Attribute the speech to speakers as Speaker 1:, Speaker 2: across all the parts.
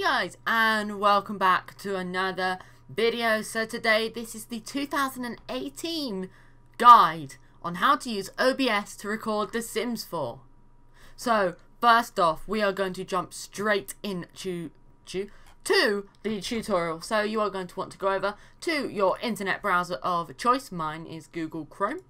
Speaker 1: Guys and welcome back to another video. So today this is the 2018 guide on how to use OBS to record The Sims 4. So first off we are going to jump straight into to, to the tutorial. So you are going to want to go over to your internet browser of choice. Mine is Google Chrome.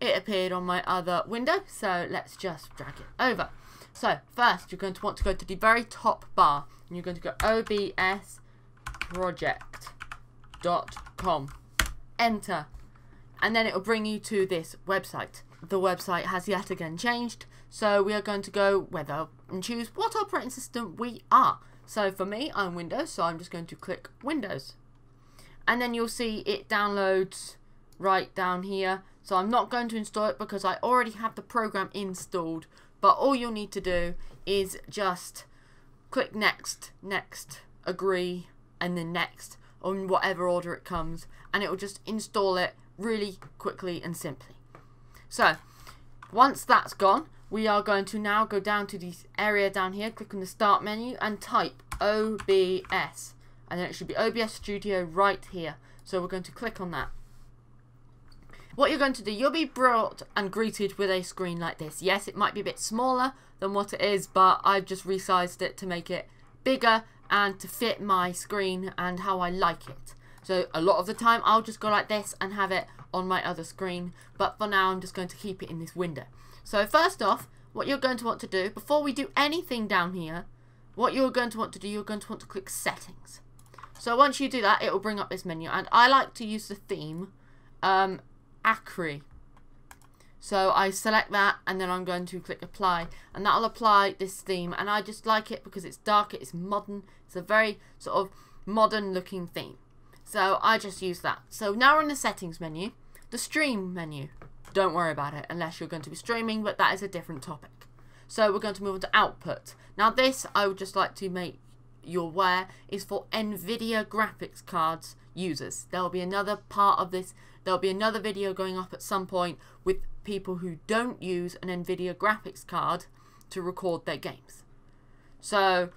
Speaker 1: It appeared on my other window so let's just drag it over. So first you're going to want to go to the very top bar and you're going to go obsproject.com. Enter. And then it will bring you to this website. The website has yet again changed. So we are going to go whether and choose what operating system we are. So for me, I'm Windows, so I'm just going to click Windows. And then you'll see it downloads right down here. So I'm not going to install it because I already have the program installed but all you'll need to do is just click next, next, agree, and then next on whatever order it comes. And it will just install it really quickly and simply. So, once that's gone, we are going to now go down to this area down here, click on the start menu and type OBS. And then it should be OBS Studio right here. So we're going to click on that. What you're going to do, you'll be brought and greeted with a screen like this. Yes, it might be a bit smaller than what it is, but I've just resized it to make it bigger and to fit my screen and how I like it. So a lot of the time I'll just go like this and have it on my other screen, but for now I'm just going to keep it in this window. So first off, what you're going to want to do, before we do anything down here, what you're going to want to do, you're going to want to click settings. So once you do that, it will bring up this menu, and I like to use the theme um, Acri. So I select that and then I'm going to click apply and that'll apply this theme and I just like it because it's dark, it's modern, it's a very sort of modern looking theme. So I just use that. So now we're in the settings menu, the stream menu. Don't worry about it unless you're going to be streaming but that is a different topic. So we're going to move on to output. Now this I would just like to make you aware is for NVIDIA graphics cards users. There will be another part of this There'll be another video going up at some point with people who don't use an NVIDIA graphics card to record their games. So,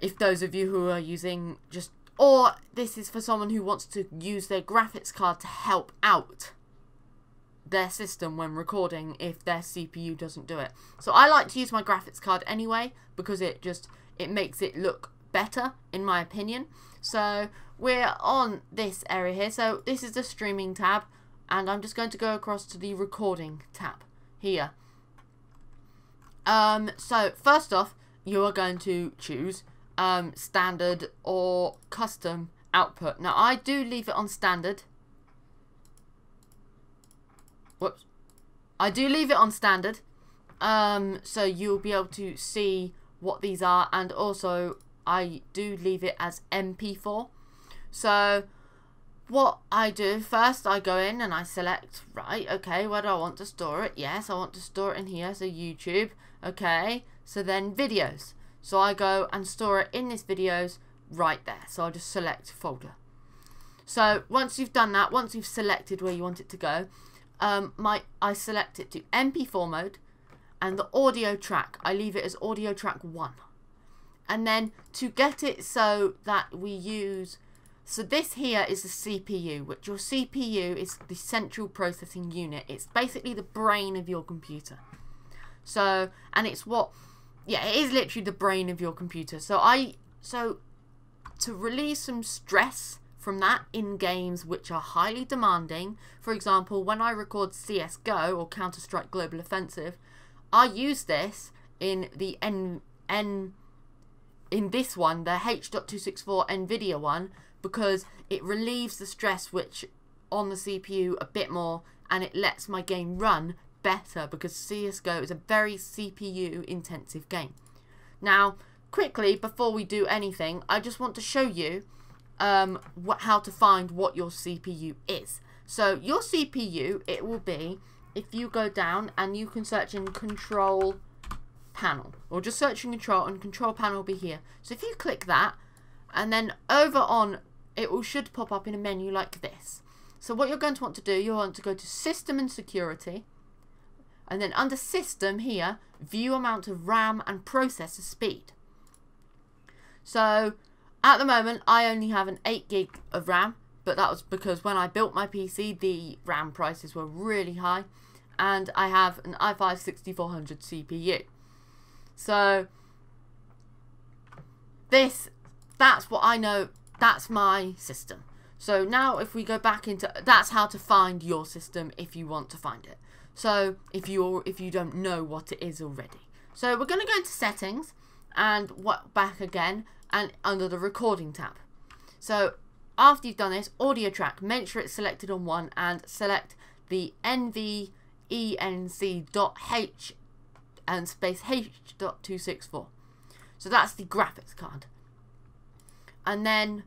Speaker 1: if those of you who are using just, or this is for someone who wants to use their graphics card to help out their system when recording if their CPU doesn't do it. So I like to use my graphics card anyway because it just, it makes it look better in my opinion. So we're on this area here. So this is the streaming tab and I'm just going to go across to the recording tab here. Um, so first off, you are going to choose um, standard or custom output. Now I do leave it on standard. Whoops. I do leave it on standard. Um, so you'll be able to see what these are and also I do leave it as MP4. So what I do first I go in and I select right okay where do I want to store it? Yes I want to store it in here so YouTube okay so then videos. So I go and store it in this videos right there so I'll just select folder. So once you've done that once you've selected where you want it to go um, my I select it to MP4 mode and the audio track I leave it as audio track 1 and then to get it so that we use so this here is the CPU, which your CPU is the central processing unit. It's basically the brain of your computer. So, and it's what, yeah, it is literally the brain of your computer. So I, so to release some stress from that in games which are highly demanding, for example, when I record CSGO or Counter-Strike Global Offensive, I use this in the N, N, in this one, the H.264 NVIDIA one, because it relieves the stress which on the CPU a bit more and it lets my game run better because CSGO is a very CPU intensive game. Now, quickly, before we do anything, I just want to show you um, what, how to find what your CPU is. So, your CPU, it will be, if you go down and you can search in control panel, or just search in control and control panel will be here. So, if you click that, and then over on it will should pop up in a menu like this. So what you're going to want to do, you want to go to System and Security, and then under System here, View Amount of RAM and Processor Speed. So at the moment, I only have an 8 gig of RAM, but that was because when I built my PC, the RAM prices were really high, and I have an i5 6400 CPU. So this, that's what I know, that's my system. So now if we go back into, that's how to find your system if you want to find it. So if you if you don't know what it is already. So we're going to go into settings and what back again and under the recording tab. So after you've done this, audio track, make sure it's selected on one and select the NVENC.H and space H.264. So that's the graphics card. And then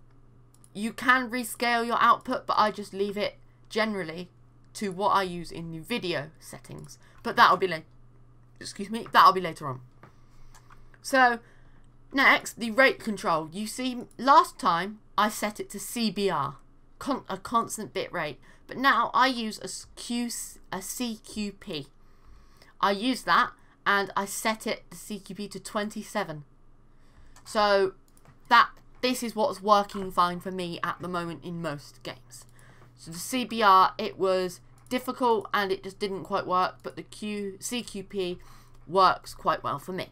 Speaker 1: you can rescale your output, but I just leave it generally to what I use in the video settings. But that'll be later. Excuse me, that'll be later on. So next, the rate control. You see, last time I set it to CBR, con a constant bit rate, but now I use a, Q a CQP. I use that and I set it the CQP to 27. So that this is what's working fine for me at the moment in most games. So the CBR, it was difficult and it just didn't quite work, but the Q CQP works quite well for me.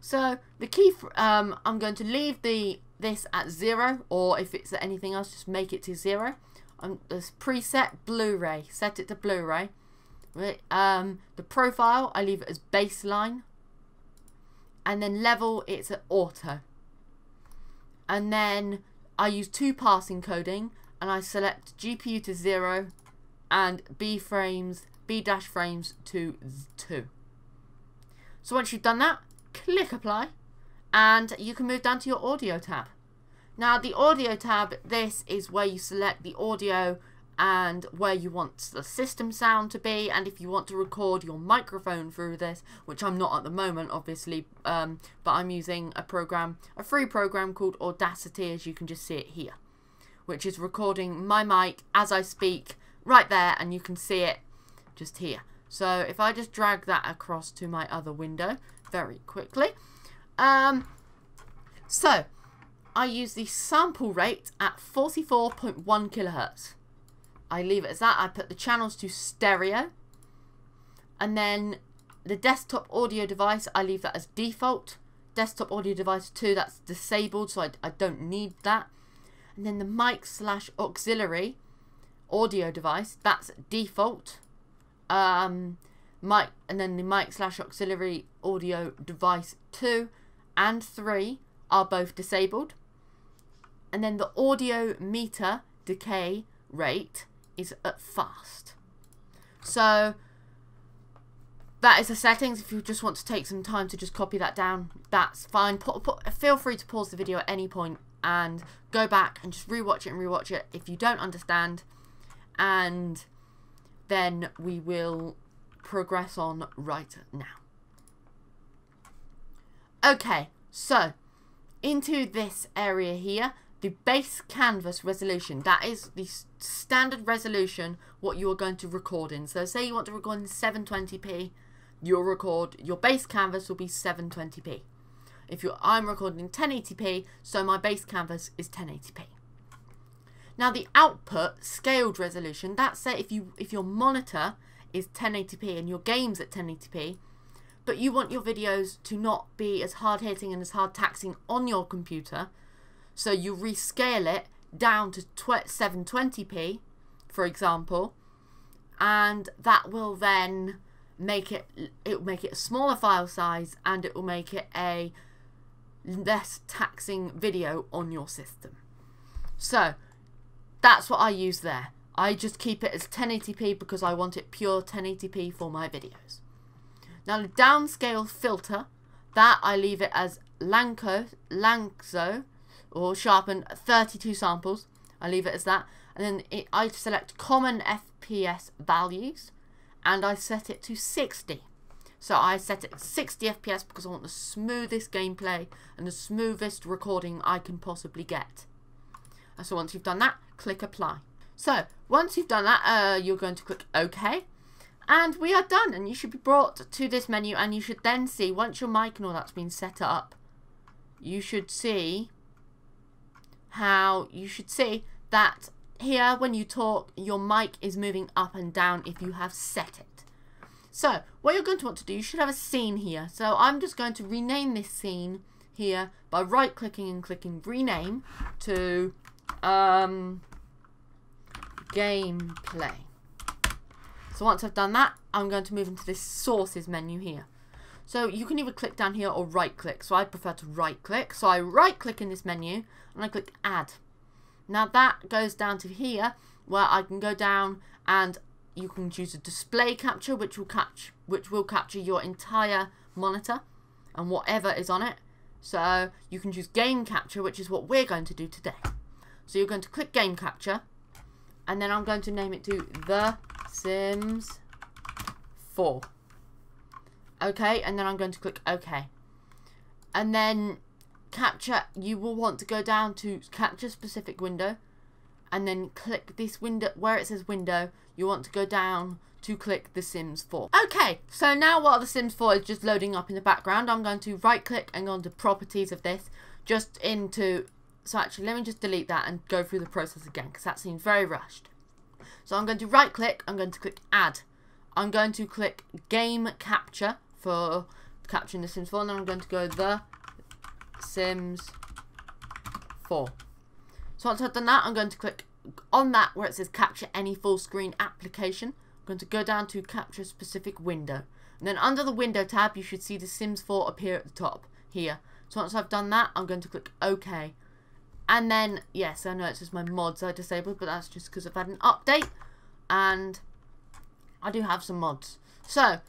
Speaker 1: So the key, um, I'm going to leave the this at zero, or if it's anything else, just make it to zero. Um, this preset Blu-ray, set it to Blu-ray. Um, the profile, I leave it as baseline, and then level, it's at auto. And then I use two pass encoding, and I select GPU to zero, and B frames, B dash frames to two. So once you've done that, click apply and you can move down to your audio tab. Now the audio tab, this is where you select the audio and where you want the system sound to be and if you want to record your microphone through this, which I'm not at the moment obviously, um, but I'm using a program, a free program called Audacity as you can just see it here, which is recording my mic as I speak right there and you can see it just here. So if I just drag that across to my other window very quickly. Um, so I use the sample rate at 44.1 kilohertz. I leave it as that. I put the channels to stereo. And then the desktop audio device, I leave that as default. Desktop audio device 2, that's disabled, so I, I don't need that. And then the mic slash auxiliary audio device, that's default. Um, mic and then the mic slash auxiliary audio device 2 and 3 are both disabled. And then the audio meter decay rate is at fast. So that is the settings. If you just want to take some time to just copy that down, that's fine. Put, put, feel free to pause the video at any point and go back and just rewatch it and rewatch it if you don't understand. And then we will progress on right now. Okay, so into this area here, the base canvas resolution, that is the standard resolution what you are going to record in. So say you want to record in 720p, you'll record, your base canvas will be 720p. If you're, I'm recording 1080p, so my base canvas is 1080p. Now the output scaled resolution, that's say if you if your monitor is 1080p and your game's at 1080p, but you want your videos to not be as hard hitting and as hard taxing on your computer, so you rescale it down to 720p, for example, and that will then make it it will make it a smaller file size and it will make it a less taxing video on your system. So that's what I use there. I just keep it as 1080p because I want it pure 1080p for my videos. Now the downscale filter, that I leave it as Lanco, Lanxo, or sharpen 32 samples. I leave it as that. And then it, I select common FPS values and I set it to 60. So I set it 60 FPS because I want the smoothest gameplay and the smoothest recording I can possibly get. And so once you've done that, click apply. So once you've done that, uh, you're going to click OK. And we are done. And you should be brought to this menu and you should then see, once your mic and all that's been set up, you should see how you should see that here when you talk your mic is moving up and down if you have set it. So what you're going to want to do, you should have a scene here. So I'm just going to rename this scene here by right clicking and clicking rename to um, gameplay. So once I've done that, I'm going to move into this sources menu here. So you can either click down here or right click. So I prefer to right click. So I right click in this menu and I click add. Now that goes down to here where I can go down and you can choose a display capture which will catch which will capture your entire monitor and whatever is on it. So you can choose game capture which is what we're going to do today. So you're going to click game capture and then I'm going to name it to The Sims 4. Okay, and then I'm going to click OK. And then capture, you will want to go down to capture specific window and then click this window, where it says window, you want to go down to click The Sims 4. Okay, so now while The Sims 4 is just loading up in the background, I'm going to right click and go into properties of this, just into, so actually let me just delete that and go through the process again, because that seems very rushed. So I'm going to right click, I'm going to click add. I'm going to click game capture for capturing The Sims 4, and then I'm going to go The Sims 4. So once I've done that, I'm going to click on that where it says capture any full screen application. I'm going to go down to capture specific window. And then under the window tab, you should see The Sims 4 appear at the top here. So once I've done that, I'm going to click OK. And then, yes, I know it's just my mods are disabled, but that's just because I've had an update. And I do have some mods. So,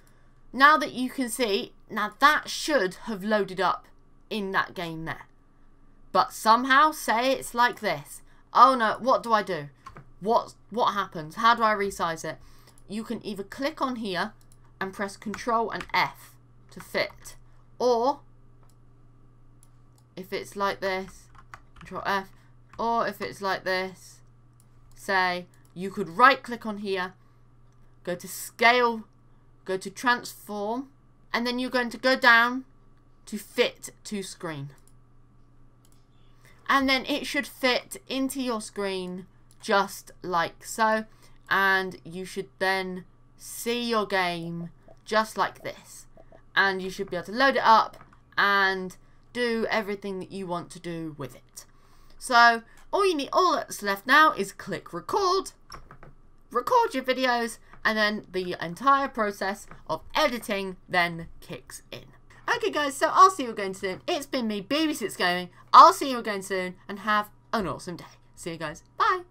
Speaker 1: now that you can see, now that should have loaded up in that game there. But somehow, say it's like this. Oh no, what do I do? What, what happens? How do I resize it? You can either click on here and press Control and F to fit. Or, if it's like this, Control F. Or if it's like this, say, you could right click on here, go to Scale, go to Transform, and then you're going to go down to fit to screen. And then it should fit into your screen just like so. And you should then see your game just like this. And you should be able to load it up and do everything that you want to do with it. So all you need, all that's left now is click record, record your videos, and then the entire process of editing then kicks in. Okay guys, so I'll see you again soon. It's been me, BB6 Gaming. I'll see you again soon and have an awesome day. See you guys. Bye.